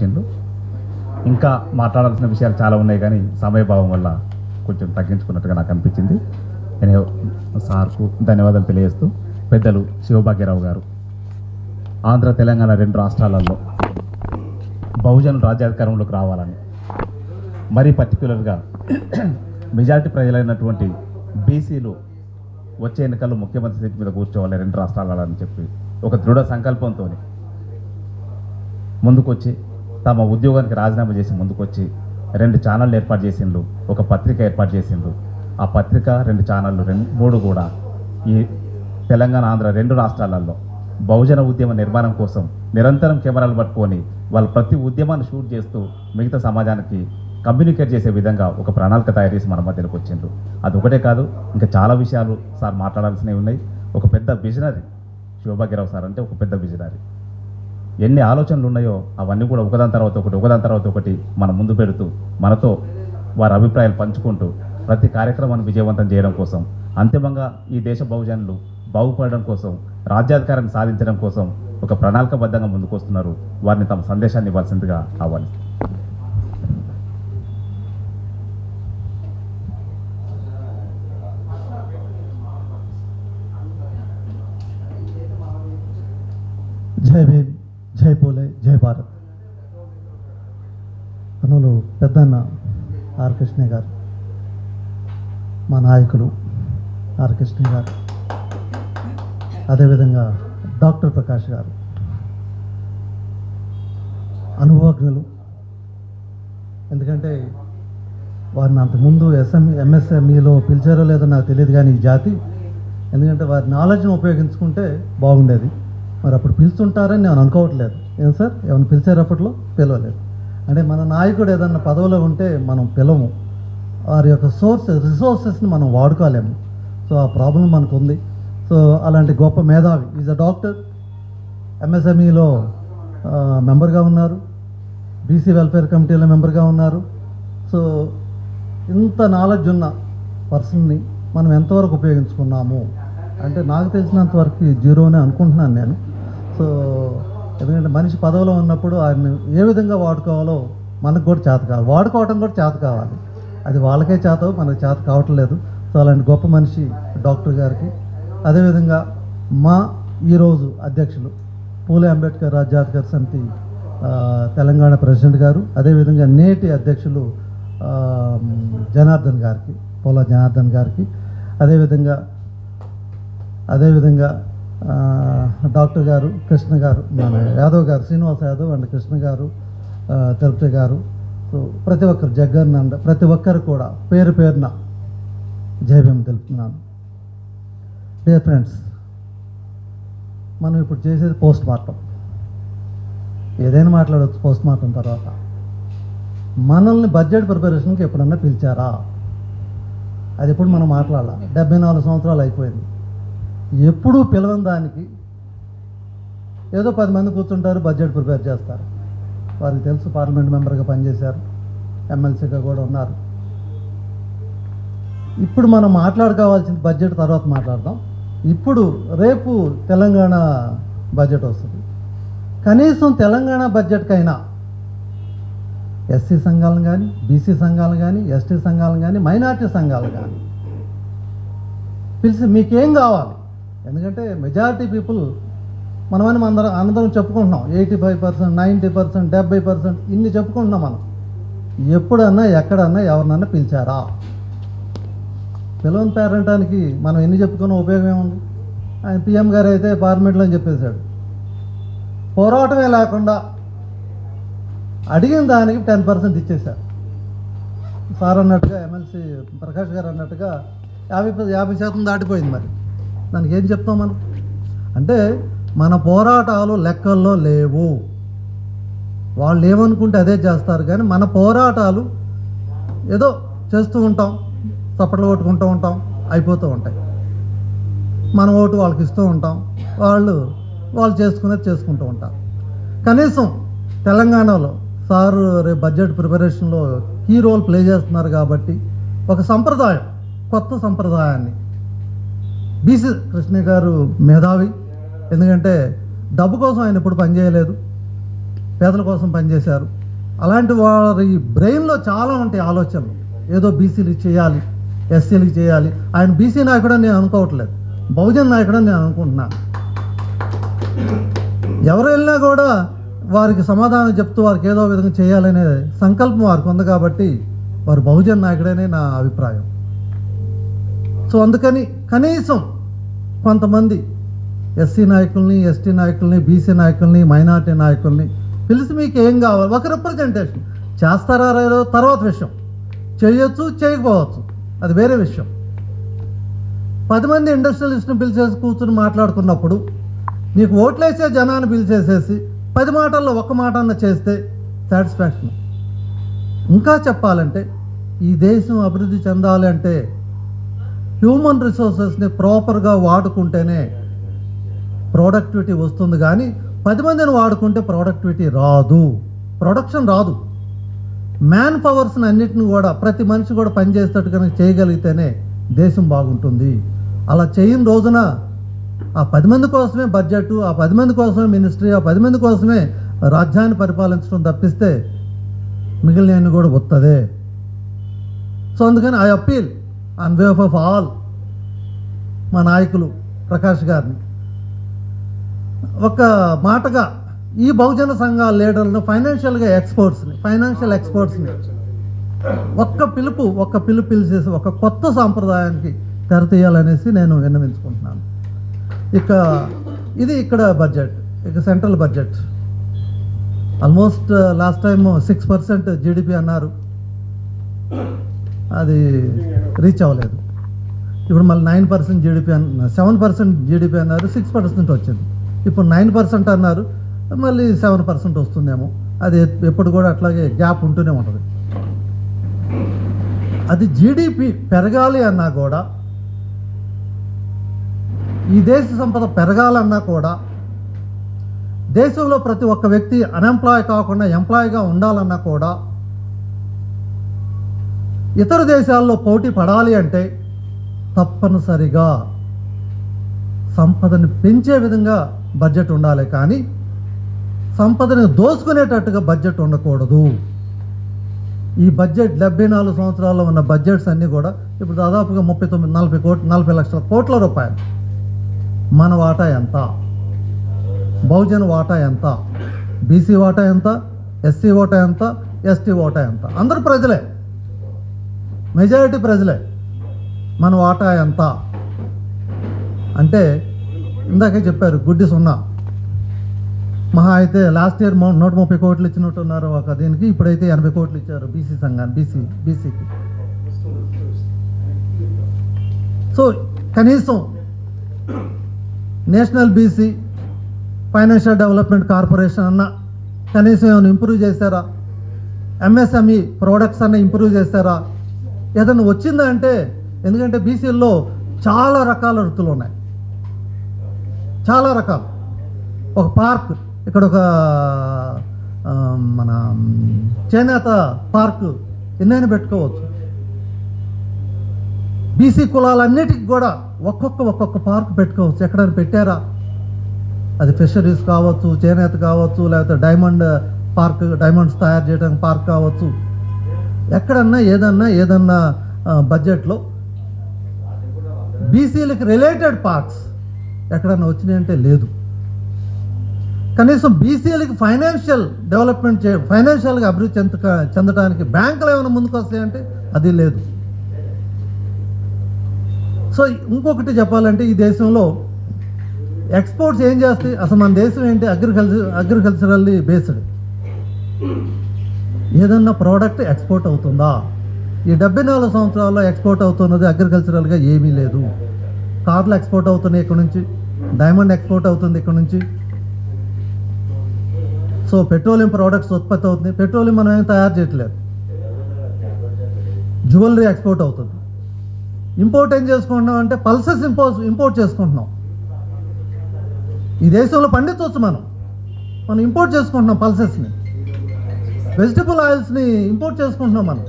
వచ్చిండు. ఇంకా మాట్లాడాల్సిన విషయాలు చాలా ఉన్నాయి కానీ సమయభావం వల్ల కొంచెం తగ్గించుకున్నట్టుగా నాకు అనిపించింది. నేను సార్కు ధన్యవాదాలు తెలియజేస్తూ పెద్దలు శివభాగ్యరావు గారు. ఆంధ్ర తెలంగాణ రెండు రాష్ట్రాలలో బహుజనులు రాజ్యాధికారంలోకి రావాలని మరీ పర్టికులర్గా మెజారిటీ ప్రజలైనటువంటి బీసీలు వచ్చే ఎన్నికల్లో ముఖ్యమంత్రి సీట్ మీద కూర్చోవాలి రెండు రాష్ట్రాలని చెప్పి ఒక దృఢ సంకల్పంతో ముందుకొచ్చి తమ ఉద్యోగానికి రాజీనామా చేసి ముందుకొచ్చి రెండు ఛానళ్ళు ఏర్పాటు చేసిండ్రు. ఒక పత్రిక ఏర్పాటు చేసిండ్రు. ఆ పత్రిక రెండు ఛానళ్ళు రెండు మూడు కూడా ఈ తెలంగాణ ఆంధ్ర రెండు రాష్ట్రాలలో బహుజన ఉద్యమ నిర్మాణం కోసం నిరంతరం కెమెరాలు పట్టుకొని వాళ్ళు ప్రతి ఉద్యమాన్ని షూట్ చేస్తూ మిగతా సమాజానికి కమ్యూనికేట్ చేసే విధంగా ఒక ప్రణాళిక తయారు చేసి మన మధ్యలోకి వచ్చిండ్రు. అది ఒకటే కాదు ఇంకా చాలా విషయాలు సార్ మాట్లాడాల్సినవి ఉన్నాయి. ఒక పెద్ద విజనరీ శివభాగ్యరావు సార్ అంటే ఒక పెద్ద విజనరీ. ఎన్ని ఆలోచనలు ఉన్నాయో అవన్నీ కూడా ఒకదాని తర్వాత ఒకటి ఒకదాని తర్వాత ఒకటి మన ముందు పెడుతూ మనతో వారి అభిప్రాయాలు పంచుకుంటూ ప్రతి కార్యక్రమాన్ని విజయవంతం చేయడం కోసం అంతిమంగా ఈ దేశ బహుజనులు బాగుపడడం కోసం రాజ్యాధికారాన్ని సాధించడం కోసం ఒక ప్రణాళికబద్ధంగా ముందుకు వస్తున్నారు. వారిని తమ సందేశాన్ని ఇవ్వాల్సిందిగా ఆహ్వాని జై భీమ్ జై పోలే జై భారత్ కర్నూలు పెద్దన్న ఆర్. కృష్ణ గారు మా నాయకులు ఆర్. కృష్ణ గారు అదేవిధంగా డాక్టర్ ప్రకాష్ గారు అనుభవజ్ఞులు. ఎందుకంటే వారిని అంతకుముందు ఎస్ఎం ఎంఎస్ఎంఈలో పిలిచారో లేదో నాకు తెలియదు కానీ ఈ జాతి. ఎందుకంటే వారి నాలెడ్జ్ని ఉపయోగించుకుంటే బాగుండేది. మరి అప్పుడు పిలుచుంటారని నేను అనుకోవట్లేదు. ఏం సార్? ఏమైనా పిలిచారు అప్పట్లో? పిలవలేదు. అంటే మన నాయకుడు ఏదన్నా పదవిలో ఉంటే మనం పిలము. వారి యొక్క సోర్స్ రిసోర్సెస్ని మనం వాడుకోలేము. సో ఆ ప్రాబ్లం మనకు ఉంది సో అలాంటి గొప్ప మేధావి ఈజ్ అ డాక్టర్ ఎంఎస్ఎంఈలో మెంబర్గా ఉన్నారు. బీసీ వెల్ఫేర్ కమిటీలో మెంబర్గా ఉన్నారు. సో ఇంత నాలెడ్జ్ ఉన్న పర్సన్ని మనం ఎంతవరకు ఉపయోగించుకున్నాము? అంటే నాకు తెలిసినంత వరకు జీరోనే అనుకుంటున్నాను నేను. సో ఎందుకంటే మనిషి పదవిలో ఉన్నప్పుడు ఆయన ఏ విధంగా వాడుకోవాలో మనకు కూడా చేత కావాలి. వాడుకోవటం కూడా చేత కావాలి. అది వాళ్ళకే చేత మనకు చేత కావట్లేదు సో అలాంటి గొప్ప మనిషి డాక్టర్ గారికి. అదేవిధంగా మా ఈరోజు అధ్యక్షులు పూలే అంబేద్కర్ రాజ్యాధికార సమితి తెలంగాణ ప్రెసిడెంట్ గారు. అదేవిధంగా నేటి అధ్యక్షులు జనార్దన్ గారికి పోలా జనార్దన్ గారికి. అదేవిధంగా అదేవిధంగా డాక్టర్ గారు కృష్ణ గారు మన యాదవ్ గారు శ్రీనివాస్ యాదవ్ అండ్ కృష్ణ గారు తిరుపతి గారు. సో ప్రతి ఒక్కరు జగన్నాథ్ ప్రతి ఒక్కరు కూడా పేరు పేరున జయభీం తెలుపుతున్నాను. డియర్ ఫ్రెండ్స్ మనం ఇప్పుడు చేసేది పోస్ట్ మార్టం. ఏదైనా మాట్లాడవచ్చు పోస్ట్ మార్టం తర్వాత. మనల్ని బడ్జెట్ ప్రిపరేషన్కి ఎప్పుడన్నా పిలిచారా? అది ఎప్పుడు మనం మాట్లాడాలి? డెబ్బై నాలుగు సంవత్సరాలు అయిపోయింది. ఎప్పుడూ పిలవని దానికి ఏదో పది మంది కూర్చుంటారు బడ్జెట్ ప్రిపేర్ చేస్తారు. వారికి తెలుసు పార్లమెంట్ మెంబర్గా పనిచేశారు ఎమ్మెల్సీగా కూడా ఉన్నారు. ఇప్పుడు మనం మాట్లాడుకోవాల్సింది బడ్జెట్ తర్వాత మాట్లాడదాం. ఇప్పుడు రేపు తెలంగాణ బడ్జెట్ వస్తుంది. కనీసం తెలంగాణ బడ్జెట్కైనా ఎస్సీ సంఘాలను కానీ బీసీ సంఘాలను కానీ ఎస్టీ సంఘాలను కానీ మైనార్టీ సంఘాలు కానీ పిలిచి మీకేం కావాలి? ఎందుకంటే మెజారిటీ పీపుల్ మనమని అందరం అందరం చెప్పుకుంటున్నాం. Eighty five percent ninety percent డెబ్బై పర్సెంట్ ఇన్ని చెప్పుకుంటున్నాం మనం. ఎప్పుడన్నా ఎక్కడన్నా ఎవరినన్నా పిలిచారా? పిలవని పేరంటానికి మనం ఎన్ని చెప్పుకున్న ఉపయోగం ఏముంది? ఆయన పిఎం గారు అయితే పార్లమెంట్లో అని చెప్పేశాడు. పోరాటమే లేకుండా అడిగిన దానికి టెన్ పర్సెంట్ ఇచ్చేశారు. సార్ అన్నట్టుగా ఎమ్మెల్సీ ప్రకాష్ గారు అన్నట్టుగా యాభై యాభై శాతం దాటిపోయింది మరి. దానికి ఏం చెప్తాం మనం? అంటే మన పోరాటాలు లెక్కల్లో లేవు. వాళ్ళు ఏమనుకుంటే అదే చేస్తారు. కానీ మన పోరాటాలు ఏదో చేస్తూ ఉంటాం. చప్పట్లు కొట్టుకుంటూ ఉంటాం. అయిపోతూ ఉంటాయి. మన ఓటు వాళ్ళకి ఇస్తూ ఉంటాం. వాళ్ళు వాళ్ళు చేసుకునేది చేసుకుంటూ ఉంటారు. కనీసం తెలంగాణలో సారు రేపు బడ్జెట్ ప్రిపరేషన్లో కీ రోల్ ప్లే చేస్తున్నారు కాబట్టి ఒక సంప్రదాయం కొత్త సంప్రదాయాన్ని బీసీ కృష్ణ గారు మేధావి. ఎందుకంటే డబ్బు కోసం ఆయన ఎప్పుడు పనిచేయలేదు పేదల కోసం పనిచేశారు అలాంటి వారి బ్రెయిన్లో చాలా ఉంటాయి ఆలోచనలు. ఏదో బీసీలకి చేయాలి ఎస్సీలకి చేయాలి. ఆయన బీసీ నాయకుడని నేను అనుకోవట్లేదు. బహుజన్ నాయకుడని నేను అనుకుంటున్నాను ఎవరు వెళ్ళినా కూడా వారికి సమాధానం చెప్తూ వారికి ఏదో విధంగా చేయాలనే సంకల్పం వారికి ఉంది కాబట్టి వారు బహుజన్ నాయకుడనే నా అభిప్రాయం. సో అందుకని కనీసం కొంతమంది ఎస్సీ నాయకుల్ని ఎస్టీ నాయకుల్ని బీసీ నాయకుల్ని మైనార్టీ నాయకుల్ని పిలిచి మీకు ఏం కావాలి? ఒక రిప్రజెంటేషన్ చేస్తారా లేదో తర్వాత విషయం. చేయొచ్చు చేయకపోవచ్చు. అది వేరే విషయం. పది మంది ఇండస్ట్రియలిస్ట్ని పిలిచేసి కూర్చుని మాట్లాడుకున్నప్పుడు నీకు ఓట్లేసే జనాన్ని పిలిచేసేసి పది మాటల్లో ఒక మాట అన్న చేస్తే సాటిస్ఫాక్షన్ ఇంకా చెప్పాలంటే ఈ దేశం అభివృద్ధి చెందాలి అంటే హ్యూమన్ రిసోర్సెస్ని ప్రాపర్గా వాడుకుంటేనే ప్రొడక్టివిటీ వస్తుంది. కానీ పది మందిని వాడుకుంటే ప్రొడక్టివిటీ రాదు. ప్రొడక్షన్ రాదు. మ్యాన్ పవర్స్ని అన్నిటిని కూడా ప్రతి మనిషి కూడా పనిచేసేటట్టు కనుక చేయగలిగితేనే దేశం బాగుంటుంది. అలా చేయని రోజున ఆ పది మంది కోసమే బడ్జెట్ ఆ పది మంది కోసమే మినిస్ట్రీ ఆ పది మంది కోసమే రాజ్యాన్ని పరిపాలించడం తప్పిస్తే మిగిలిన కూడా వస్తుంది సో అందుకని I appeal on behalf of all మా నాయకులు ప్రకాష్ గారిని. ఒక మాటగా ఈ బహుజన సంఘాల లీడర్లను ఫైనాన్షియల్గా ఎక్స్పర్ట్స్ని ఫైనాన్షియల్ ఎక్స్పర్ట్స్ని ఒక్క పిలుపు ఒక్క పిలుపు పిలిచేసి ఒక కొత్త సాంప్రదాయానికి తెరతీయాలనేసి నేను విన్నవించుకుంటున్నాను. ఇక ఇది ఇక్కడ బడ్జెట్ ఇక central budget. Almost last time six percent GDP అన్నారు. అది రీచ్ అవ్వలేదు. ఇప్పుడు మళ్ళీ నైన్ పర్సెంట్ జీడిపి అన్న సెవెన్ పర్సెంట్ జీడిపి అన్నారు సిక్స్ పర్సెంట్ వచ్చింది. ఇప్పుడు నైన్ పర్సెంట్ అన్నారు మళ్ళీ సెవెన్ పర్సెంట్ వస్తుందేమో. అది ఎప్పుడు కూడా అట్లాగే గ్యాప్ ఉంటూనే ఉంటుంది. అది జీడిపి పెరగాలి అన్నా కూడా ఈ దేశ సంపద పెరగాలన్నా కూడా దేశంలో ప్రతి ఒక్క వ్యక్తి అన్ఎంప్లాయ్ కాకుండా ఎంప్లాయ్గా ఉండాలన్నా కూడా ఇతర దేశాల్లో పోటీ పడాలి అంటే తప్పనిసరిగా సంపదని పెంచే విధంగా బడ్జెట్ ఉండాలి కానీ సంపదని దోసుకునేటట్టుగా బడ్జెట్ ఉండకూడదు. ఈ బడ్జెట్ డెబ్బై నాలుగు సంవత్సరాల్లో ఉన్న బడ్జెట్స్ అన్నీ కూడా ఇప్పుడు దాదాపుగా ముప్పై తొమ్మిది నలభై కోట్లు నలభై లక్షల కోట్ల రూపాయలు. మన వాటా ఎంత? బహుజన వాటా ఎంత? బీసీ వాటా ఎంత? ఎస్సీ ఓటా ఎంత? ఎస్టీ ఓటా ఎంత? అందరూ ప్రజలే. మెజారిటీ ప్రజలే. మన వాటా ఎంత? అంటే ఇందాకే చెప్పారు గుడ్డి సున్నా. మహా అయితే లాస్ట్ ఇయర్ నూట ముప్పై కోట్లు ఇచ్చినట్టున్నారు ఒక దీనికి ఇప్పుడైతే ఎనభై కోట్లు ఇచ్చారు బీసీ సంఘాన్ని బీసీ బీసీకి. సో కనీసం national BC financial development corporation అన్న కనీసం ఏమైనా ఇంప్రూవ్ చేశారా? ఎంఎస్ఎంఈ ప్రోడక్ట్స్ అన్న ఇంప్రూవ్ చేశారా? ఏదైనా వచ్చిందా అంటే ఎందుకంటే బీసీల్లో చాలా రకాల వృత్తులు ఉన్నాయి చాలా రకాలు. ఒక పార్క్ ఇక్కడ ఒక మన చేనేత పార్క్ ఎన్నైనా పెట్టుకోవచ్చు. బీసీ కులాలన్నిటికి కూడా ఒక్కొక్క ఒక్కొక్క పార్క్ పెట్టుకోవచ్చు. ఎక్కడైనా పెట్టారా? అది ఫిషరీస్ కావచ్చు చేనేత కావచ్చు లేకపోతే డైమండ్ పార్క్ డైమండ్స్ తయారు చేయడానికి పార్క్ కావచ్చు. ఎక్కడన్నా ఏదన్నా ఏదన్నా బడ్జెట్లో బీసీలకు రిలేటెడ్ పార్క్స్ ఎక్కడన్నా వచ్చినాయంటే లేదు. కనీసం బీసీలకి ఫైనాన్షియల్ డెవలప్మెంట్ చే ఫైనాన్షియల్గా అభివృద్ధి చెంద చెందడానికి బ్యాంకులు ఏమైనా ముందుకు వస్తాయంటే అది లేదు. సో ఇంకొకటి చెప్పాలంటే ఈ దేశంలో ఎక్స్పోర్ట్స్ ఏం చేస్తాయి? అసలు మన దేశం ఏంటి? అగ్రికల్చర్ అగ్రికల్చరల్లీ బేస్డ్ ఏదన్నా ప్రోడక్ట్ ఎక్స్పోర్ట్ అవుతుందా? ఈ డెబ్బై నాలుగు సంవత్సరాల్లో ఎక్స్పోర్ట్ అవుతున్నది అగ్రికల్చరల్గా ఏమీ లేదు. కార్లు ఎక్స్పోర్ట్ అవుతున్నాయి ఇక్కడ నుంచి. డైమండ్ ఎక్స్పోర్ట్ అవుతుంది ఇక్కడ నుంచి. సో పెట్రోలియం ప్రోడక్ట్స్ ఉత్పత్తి అవుతుంది పెట్రోలియం మనం ఏం తయారు చేయట్లేదు. జ్యువెలరీ ఎక్స్పోర్ట్ అవుతుంది. ఇంపోర్ట్ ఏం చేసుకుంటున్నాం అంటే పల్సెస్ ఇంపోర్ట్ ఇంపోర్ట్ చేసుకుంటున్నాం. ఈ దేశంలో పండించవచ్చు మనం. మనం ఇంపోర్ట్ చేసుకుంటున్నాం పల్సెస్ని వెజిటబుల్ ఆయిల్స్ని ఇంపోర్ట్ చేసుకుంటున్నాం మనం.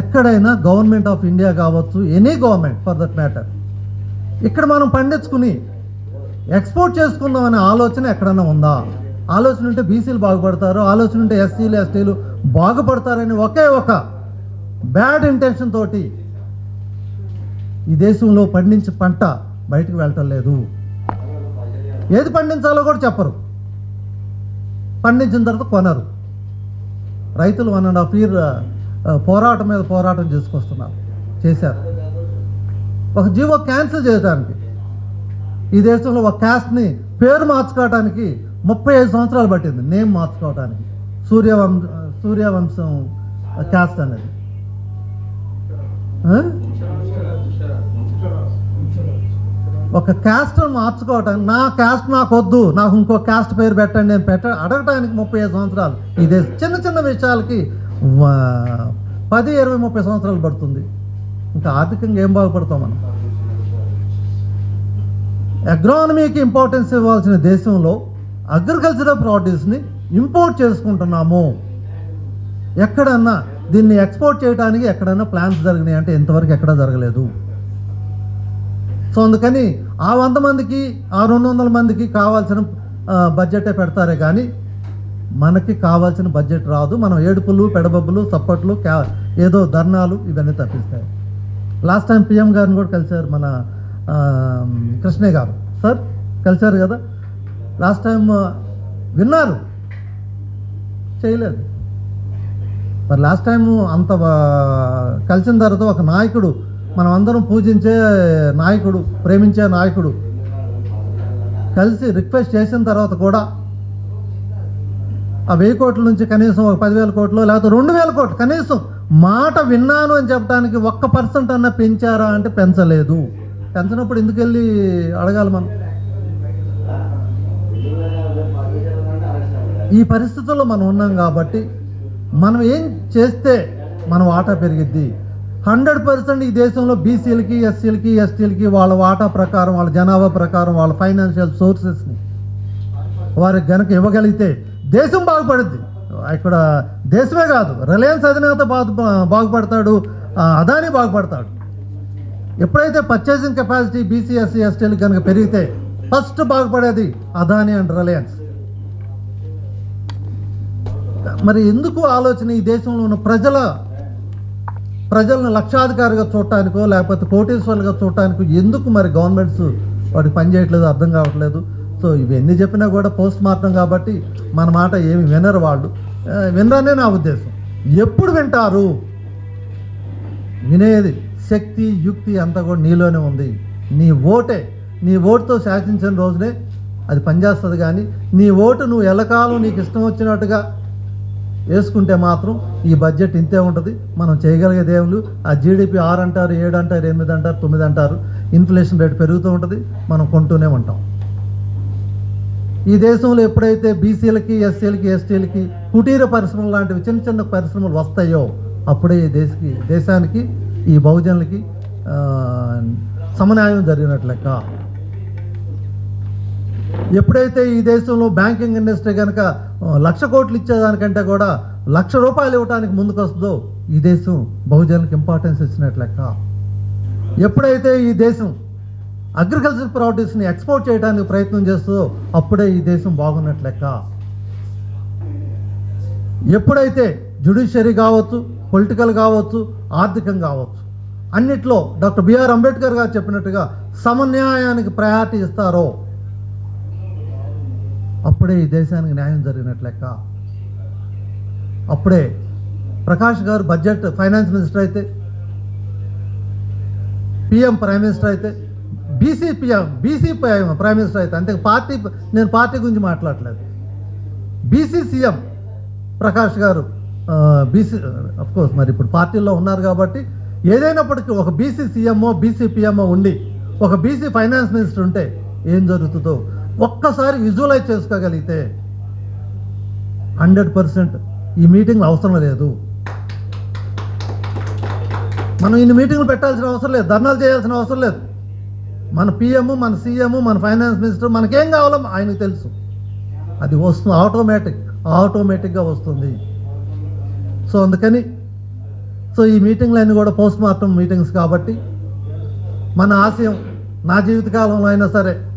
ఎక్కడైనా గవర్నమెంట్ ఆఫ్ ఇండియా కావచ్చు any government for that matter ఇక్కడ మనం పండించుకుని ఎక్స్పోర్ట్ చేసుకుందాం అనే ఆలోచన ఎక్కడైనా ఉందా? ఆలోచన ఉంటే బీసీలు బాగుపడతారు ఆలోచన ఉంటే ఎస్సీలు ఎస్టీలు బాగుపడతారని ఒకే ఒక బ్యాడ్ ఇంటెన్షన్ తోటి ఈ దేశంలో పండించే పంట బయటకు వెళ్ళటం లేదు. ఏది పండించాలో కూడా చెప్పరు. పండించిన తర్వాత కొనరు. రైతులు వన్ అండ్ హాఫ్ ఇయర్ పోరాటం మీద పోరాటం చేసుకొస్తున్నారు. చేశారు. ఒక జీవో క్యాన్సిల్ చేయడానికి ఈ దేశంలో ఒక క్యాస్ట్ని పేరు మార్చుకోవడానికి ముప్పై ఐదు సంవత్సరాలు పట్టింది. నేమ్ మార్చుకోవడానికి సూర్యవంశ సూర్యవంశం క్యాస్ట్ అనేది. ఒక క్యాస్ట్ను మార్చుకోవటానికి నా క్యాస్ట్ నాకు వద్దు నాకు ఇంకో క్యాస్ట్ పేరు పెట్టండి నేను పెట్ట అడగటానికి ముప్పై ఐదు సంవత్సరాలు. ఇదే చిన్న చిన్న విషయాలకి పది ఇరవై ముప్పై సంవత్సరాలు పడుతుంది. ఇంకా ఆర్థికంగా ఏం బాగుపడతాం మనం? అగ్రానమీకి ఇంపార్టెన్స్ ఇవ్వాల్సిన దేశంలో అగ్రికల్చరల్ ప్రాడ్యూస్ని ఇంపోర్ట్ చేసుకుంటున్నాము. ఎక్కడన్నా దీన్ని ఎక్స్పోర్ట్ చేయడానికి ఎక్కడన్నా ప్లాన్స్ జరిగినాయి అంటే ఇంతవరకు ఎక్కడా జరగలేదు. సో అందుకని ఆ వంద మందికి ఆ రెండు వందల మందికి కావాల్సిన బడ్జెటే పెడతారే కానీ మనకి కావాల్సిన బడ్జెట్ రాదు. మనం ఏడుపులు పెడబబ్బులు చప్పట్లు క్యా ఏదో ధర్నాలు ఇవన్నీ తప్పిస్తాయి. లాస్ట్ టైం పిఎం గారిని కూడా కలిశారు మన కృష్ణయ్య గారు. సార్ కలిశారు కదా? లాస్ట్ టైం విన్నారు. చేయలేదు. మరి లాస్ట్ టైం అంత కలిసిన తర్వాత ఒక నాయకుడు మనం అందరం పూజించే నాయకుడు ప్రేమించే నాయకుడు కలిసి రిక్వెస్ట్ చేసిన తర్వాత కూడా ఆ వెయ్యి కోట్ల నుంచి కనీసం ఒక పదివేల కోట్లు లేకపోతే రెండు వేల కోట్లు కనీసం మాట విన్నాను అని చెప్పడానికి ఒక్క పర్సెంట్ అన్న పెంచారా అంటే పెంచలేదు. పెంచినప్పుడు ఎందుకు వెళ్ళి అడగాలి మనం? ఈ పరిస్థితుల్లో మనం ఉన్నాం కాబట్టి మనం ఏం చేస్తే మన వాటా పెరిగిద్ది? హండ్రెడ్ పర్సెంట్ ఈ దేశంలో బీసీలకి ఎస్సీలకి ఎస్టీలకి వాళ్ళ వాటా ప్రకారం వాళ్ళ జనాభా ప్రకారం వాళ్ళ ఫైనాన్షియల్ సోర్సెస్ని వారికి గనక ఇవ్వగలిగితే దేశం బాగుపడుద్ది. ఇక్కడ దేశమే కాదు రిలయన్స్ అధినేత బాగు బాగుపడతాడు అదాని బాగుపడతాడు. ఎప్పుడైతే పర్చేసింగ్ కెపాసిటీ బీసీ ఎస్సీ కనుక పెరిగితే ఫస్ట్ బాగుపడేది అదాని అండ్ రిలయన్స్. మరి ఎందుకు ఆలోచన ఈ దేశంలో ఉన్న ప్రజల ప్రజలను లక్షాధికారిగా చూడటానికో లేకపోతే కోటీశ్వరులుగా చూడటానికో ఎందుకు మరి గవర్నమెంట్స్ వాటికి పనిచేయట్లేదు అర్థం కావట్లేదు? సో ఇవన్నీ చెప్పినా కూడా పోస్ట్ మార్టం కాబట్టి మన మాట ఏమి వినరు వాళ్ళు. వినరనే నా ఉద్దేశం. ఎప్పుడు వింటారు? వినేది శక్తి యుక్తి అంతా కూడా నీలోనే ఉంది. నీ ఓటే నీ ఓటుతో శాసించిన రోజునే అది పనిచేస్తుంది కానీ నీ ఓటు నువ్వు ఎల్లకాలం నీకు ఇష్టం వచ్చినట్టుగా వేసుకుంటే మాత్రం ఈ బడ్జెట్ ఇంతే ఉంటుంది. మనం చేయగలిగే దేవుళ్ళు ఆ జీడిపి ఆరు అంటారు ఏడు అంటారు ఎనిమిది అంటారు తొమ్మిది అంటారు ఇన్ఫ్లేషన్ రేట్ పెరుగుతూ ఉంటుంది. మనం కొంటూనే ఉంటాం. ఈ దేశంలో ఎప్పుడైతే బీసీలకి ఎస్సీలకి ఎస్టీలకి కుటీర పరిశ్రమలు లాంటివి చిన్న చిన్న పరిశ్రమలు వస్తాయో అప్పుడే ఈ దేశకి దేశానికి ఈ బహుజనులకి సమన్యాయం జరిగినట్లు లెక్క. ఎప్పుడైతే ఈ దేశంలో బ్యాంకింగ్ ఇండస్ట్రీ కనుక లక్ష కోట్లు ఇచ్చేదానికంటే కూడా లక్ష రూపాయలు ఇవ్వడానికి ముందుకు వస్తుందో ఈ దేశం బహుజనులకు ఇంపార్టెన్స్ ఇచ్చినట్లు లెక్క. ఎప్పుడైతే ఈ దేశం అగ్రికల్చర్ ప్రాడక్ట్స్ని ఎక్స్పోర్ట్ చేయడానికి ప్రయత్నం చేస్తుందో అప్పుడే ఈ దేశం బాగున్నట్లు లెక్క. ఎప్పుడైతే జుడిషియరీ కావచ్చు పొలిటికల్ కావచ్చు ఆర్థికం కావచ్చు అన్నిట్లో డాక్టర్ బిఆర్ అంబేద్కర్ గారు చెప్పినట్టుగా సమన్యాయానికి ప్రయారిటీ ఇస్తారో అప్పుడే ఈ దేశానికి న్యాయం జరిగినట్లు లెక్క. అప్పుడే Prakash garu budget finance minister అయితే పిఎం ప్రైమ్ మినిస్టర్ అయితే BC PM BC prime minister అయితే అంతే పార్టీ నేను పార్టీ గురించి మాట్లాడలేదు. బీసీ సీఎం ప్రకాష్ గారు బీసీ కోర్స్ మరి ఇప్పుడు పార్టీలో ఉన్నారు కాబట్టి ఏదైనప్పటికీ ఒక బీసీ సీఎంఓ బీసీ పిఎంఓ ఉండి ఒక బీసీ ఫైనాన్స్ మినిస్టర్ ఉంటే ఏం జరుగుతుందో ఒక్కసారి విజువలైజ్ చేసుకోగలిగితే హండ్రెడ్ పర్సెంట్ ఈ మీటింగ్లు అవసరం లేదు. మనం ఇన్ని మీటింగ్లు పెట్టాల్సిన అవసరం లేదు. ధర్నాలు చేయాల్సిన అవసరం లేదు. మన పిఎం మన సీఎం మన ఫైనాన్స్ మినిస్టర్ మనకేం కావాలో ఆయనకు తెలుసు. అది వస్తుంది ఆటోమేటిక్ ఆటోమేటిక్గా వస్తుంది. సో అందుకని సో ఈ మీటింగ్లన్నీ కూడా పోస్ట్ మార్టం మీటింగ్స్ కాబట్టి మన ఆశయం నా జీవితకాలంలో అయినా సరే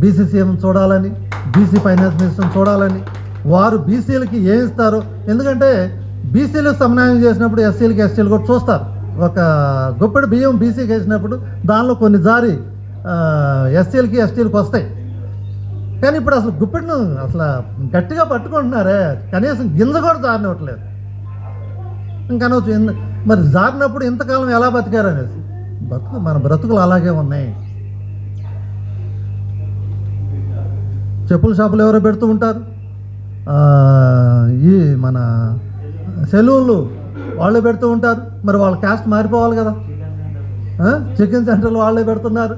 బీసీసీఎం చూడాలని బీసీ ఫైనాన్స్ మినిస్టర్ని చూడాలని వారు బీసీలకి ఏం ఇస్తారు ఎందుకంటే బీసీలు సమన్వయం చేసినప్పుడు ఎస్సీలకి ఎస్టీలు కూడా చూస్తారు. ఒక గొప్పటి బియ్యం బీసీకి వేసినప్పుడు దానిలో కొన్ని జారి ఎస్సీలకి ఎస్టీలకు వస్తాయి. కానీ ఇప్పుడు అసలు గుప్పెడును అసలు గట్టిగా పట్టుకుంటున్నారే కనీసం గింజ కూడా జారినట్లేదు ఇంకా మరి జారినప్పుడు ఇంతకాలం ఎలా బతికారు అనేసి బతుకు మన బ్రతుకులు అలాగే ఉన్నాయి. చెప్పుల షాపులు ఎవరో పెడుతూ ఉంటారు? ఈ మన సెలూన్లు వాళ్ళే పెడుతూ ఉంటారు. మరి వాళ్ళ క్యాస్ట్ మారిపోవాలి కదా. చికెన్ సెంటర్లు వాళ్ళే పెడుతున్నారు.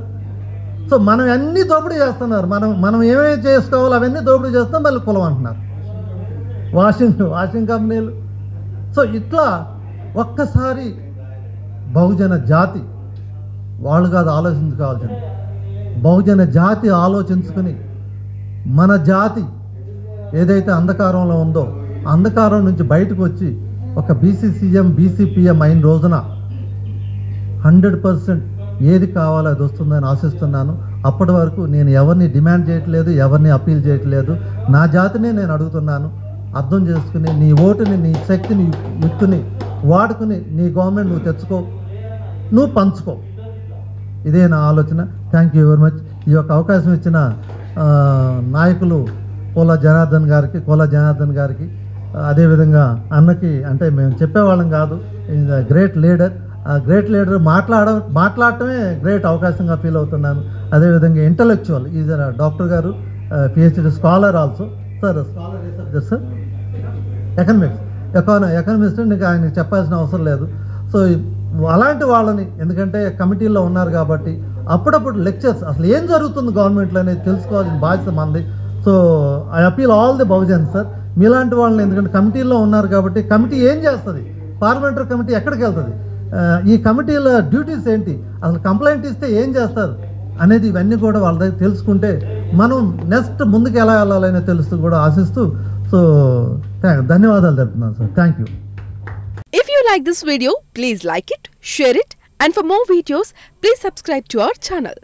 సో మనం అన్నీ దోపిడీ చేస్తున్నారు. మనం మనం ఏమేమి చేసుకోవాలో అవన్నీ దోపిడీ చేస్తాం మళ్ళీ కులం అంటున్నారు. వాషింగ్ వాషింగ్ కంపెనీలు. సో ఇట్లా ఒక్కసారి బహుజన జాతి వాళ్ళు కాదు ఆలోచించుకోవాల్సింది. బహుజన జాతి ఆలోచించుకుని మన జాతి ఏదైతే అంధకారంలో ఉందో అంధకారం నుంచి బయటకు వచ్చి ఒక బీసీసీఎం బీసీపీఎం అయిన రోజున హండ్రెడ్ పర్సెంట్ ఏది కావాలో అది వస్తుందని ఆశిస్తున్నాను. అప్పటి వరకు నేను ఎవరిని డిమాండ్ చేయట్లేదు ఎవరిని అప్పీల్ చేయట్లేదు. నా జాతిని నేను అడుగుతున్నాను. అర్థం చేసుకుని నీ ఓటుని నీ శక్తిని యుక్తిని వాడుకుని నీ గవర్నమెంట్ నువ్వు తెచ్చుకో. నువ్వు పంచుకో. ఇదే నా ఆలోచన. థ్యాంక్ యూ వెరీ మచ్ ఈ యొక్క అవకాశం ఇచ్చిన నాయకులు కోలా జనార్దన్ గారికి కోలా జనార్దన్ గారికి అదేవిధంగా అన్నకి అంటే మేము చెప్పేవాళ్ళం కాదు ఈజ్ గ్రేట్ లీడర్. ఆ గ్రేట్ లీడర్ మాట్లాడ మాట్లాడటమే గ్రేట్ అవకాశంగా ఫీల్ అవుతున్నాను. అదేవిధంగా intellectual is doctor garu PhD scholar also. Sir scholar subject sir? Economics. Econ economist నీకు ఆయనకి చెప్పాల్సిన అవసరం లేదు. సో అలాంటి వాళ్ళని ఎందుకంటే కమిటీలో ఉన్నారు కాబట్టి అప్పుడప్పుడు లెక్చర్స్ అసలు ఏం జరుగుతుంది గవర్నమెంట్లో అనేది తెలుసుకోవాల్సిన బాధ్యత మంది. So I appeal all the Bahujan sir మీలాంటి వాళ్ళని ఎందుకంటే కమిటీలో ఉన్నారు కాబట్టి కమిటీ ఏం చేస్తుంది? పార్లమెంటరీ కమిటీ ఎక్కడికి వెళ్తుంది? ఈ కమిటీల డ్యూటీస్ ఏంటి? అసలు కంప్లైంట్ ఇస్తే ఏం చేస్తారు? అనేది ఇవన్నీ కూడా వాళ్ళ దగ్గర తెలుసుకుంటే మనం నెక్స్ట్ ముందుకు ఎలా వెళ్ళాలనే తెలుస్తూ కూడా ఆశిస్తూ. సో థ్యాంక్ ధన్యవాదాలు తెలుపుతున్నాను sir thank you if you like this video please like it share it and for more videos, please subscribe to our channel.